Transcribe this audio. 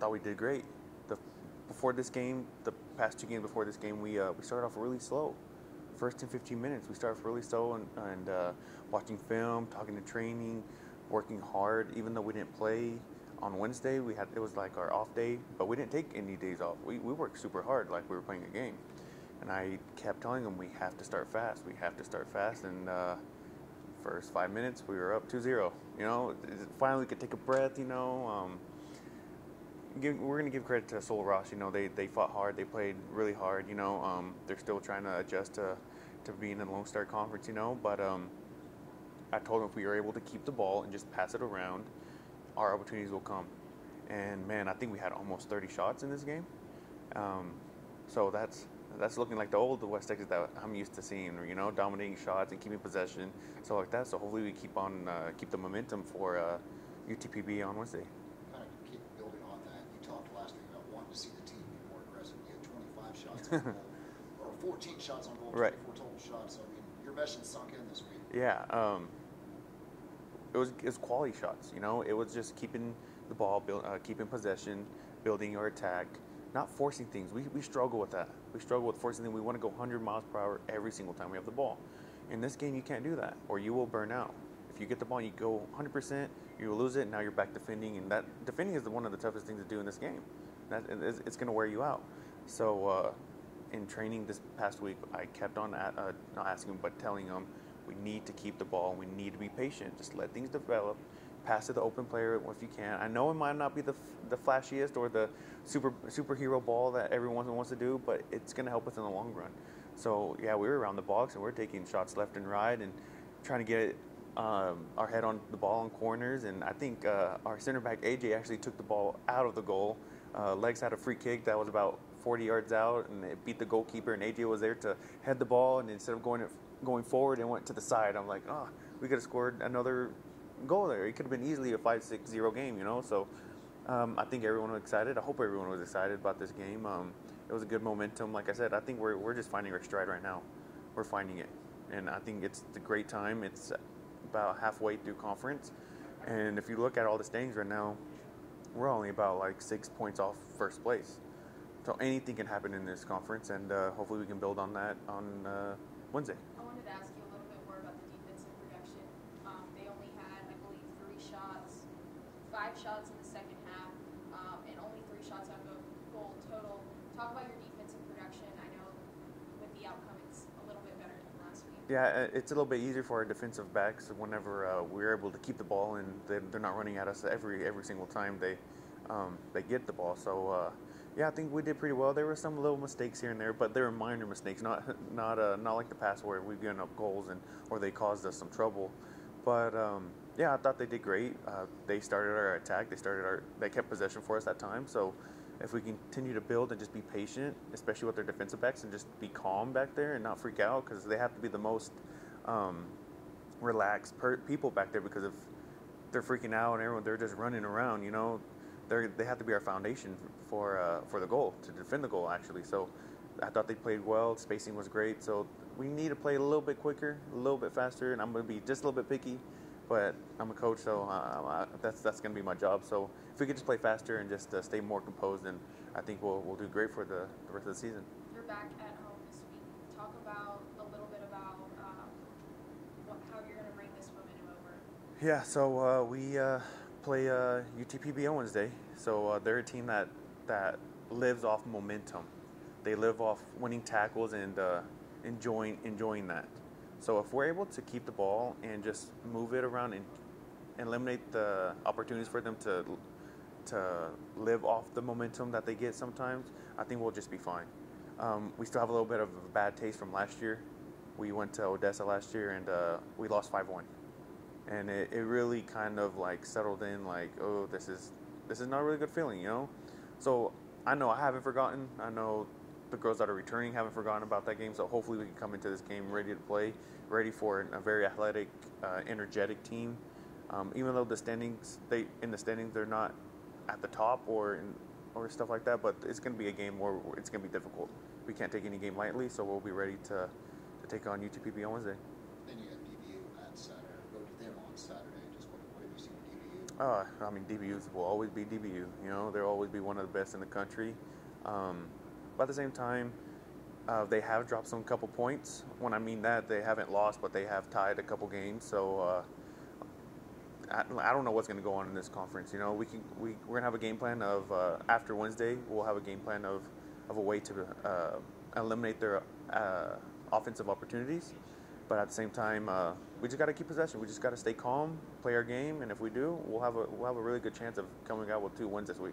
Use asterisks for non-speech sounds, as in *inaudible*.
thought we did great. The before this game, the past two games before this game, we uh, we started off really slow. First 10, 15 minutes, we started off really slow and, and uh, watching film, talking to training, working hard. Even though we didn't play on Wednesday, we had it was like our off day, but we didn't take any days off. We we worked super hard, like we were playing a game. And I kept telling them we have to start fast. We have to start fast. And uh, first five minutes, we were up 2-0. You know, finally we could take a breath. You know, um, give, we're gonna give credit to Sul Ross. You know, they they fought hard. They played really hard. You know, um, they're still trying to adjust to to being in the Lone Star Conference. You know, but um, I told them if we are able to keep the ball and just pass it around, our opportunities will come. And man, I think we had almost 30 shots in this game. Um, so that's that's looking like the old West Texas that I'm used to seeing. You know, dominating shots and keeping possession, so like that. So hopefully we keep on uh, keep the momentum for uh, UTPB on Wednesday. Kind of keep building on that. You talked last week about wanting to see the team be more aggressive. You had 25 shots on goal, *laughs* or 14 shots on goal, Right. 24 total shots. So I mean, your mission sunk in this week. Yeah, um, it was it was quality shots. You know, it was just keeping the ball, build, uh, keeping possession, building your attack, not forcing things. We, we struggle with that. We struggle with forcing things. We want to go 100 miles per hour every single time we have the ball. In this game, you can't do that, or you will burn out. You get the ball, you go 100%, you lose it. And now you're back defending, and that defending is one of the toughest things to do in this game. That it's, it's going to wear you out. So. Uh, in training this past week, I kept on at, uh, not asking, but telling them we need to keep the ball. We need to be patient. Just let things develop. Pass to the open player if you can. I know it might not be the, the flashiest or the super superhero ball that everyone wants to do, but it's going to help us in the long run. So yeah, we were around the box and we are taking shots left and right and trying to get um, our head on the ball in corners. And I think uh, our center back AJ actually took the ball out of the goal. Uh, Legs had a free kick that was about 40 yards out, and it beat the goalkeeper. And AJ was there to head the ball, and instead of going going forward, it went to the side. I'm like, oh, we could have scored another goal there. It could have been easily a 5-6-0 game, you know. So um, I think everyone was excited. I hope everyone was excited about this game. Um, it was a good momentum. Like I said, I think we're we're just finding our stride right now. We're finding it, and I think it's a great time. It's about halfway through conference, and if you look at all the standings right now, we're only about like six points off first place. So anything can happen in this conference, and uh, hopefully we can build on that on uh, Wednesday. I wanted to ask you a little bit more about the defensive production. Um, they only had, I believe, three shots, five shots in the second half, um, and only three shots on goal, total. Talk about your defensive production. I know with the outcome, it's a little bit better than last week. Yeah, uh, it's a little bit easier for our defensive backs whenever uh, we're able to keep the ball and they're, not running at us every every single time they um, they get the ball. So. Uh, yeah, I think we did pretty well. There were some little mistakes here and there, but they were minor mistakes, not *laughs* not uh, not like the past where we've given up goals and or they caused us some trouble. But um, yeah, I thought they did great. Uh, they started our attack. They started our. They kept possession for us that time. So if we continue to build and just be patient, especially with their defensive backs, and just be calm back there and not freak out, because they have to be the most um, relaxed per- people back there. Because if they're freaking out and everyone they're just running around, you know, they they have to be our foundation for uh, for the goal to defend the goal actually. So I thought they played well. Spacing was great. So we need to play a little bit quicker, a little bit faster, and I'm going to be just a little bit picky. But I'm a coach, so uh, that's that's going to be my job. So if we could just play faster and just uh, stay more composed, then I think we'll we'll do great for the, the rest of the season. You're back at home this week. Talk about a little bit about um, what, how you're going to bring this momentum over. Yeah. So uh, we uh, play uh, UTPB on Wednesday. So uh, they're a team that that lives off momentum. They live off winning tackles and uh, enjoying enjoying that. So if we're able to keep the ball and just move it around and, eliminate the opportunities for them to to live off the momentum that they get sometimes, I think we'll just be fine. Um, we still have a little bit of a bad taste from last year. We went to Odessa last year and uh, we lost five one and it, it really kind of like settled in like oh this is this is not a really good feeling you know so i know i haven't forgotten i know the girls that are returning haven't forgotten about that game so hopefully we can come into this game ready to play ready for a very athletic uh, energetic team um, even though the standings they in the standings they're not at the top or in, or stuff like that but it's going to be a game where it's going to be difficult we can't take any game lightly so we'll be ready to, to take on UTPB on wednesday Then you have DBU on Saturday. Go to them on Saturday. Just what, what have you seen DBU? Uh, I mean, DBUs will always be DBU. You know, they'll always be one of the best in the country. Um, but at the same time, uh, they have dropped some couple points. When I mean that, they haven't lost, but they have tied a couple games. So uh, I, I don't know what's going to go on in this conference. You know, we can we we're gonna have a game plan of uh, after Wednesday. We'll have a game plan of of a way to uh, eliminate their uh, offensive opportunities. But at the same time, uh, we just got to keep possession. We just got to stay calm, play our game, and if we do, we'll have a we'll have a really good chance of coming out with two wins this week.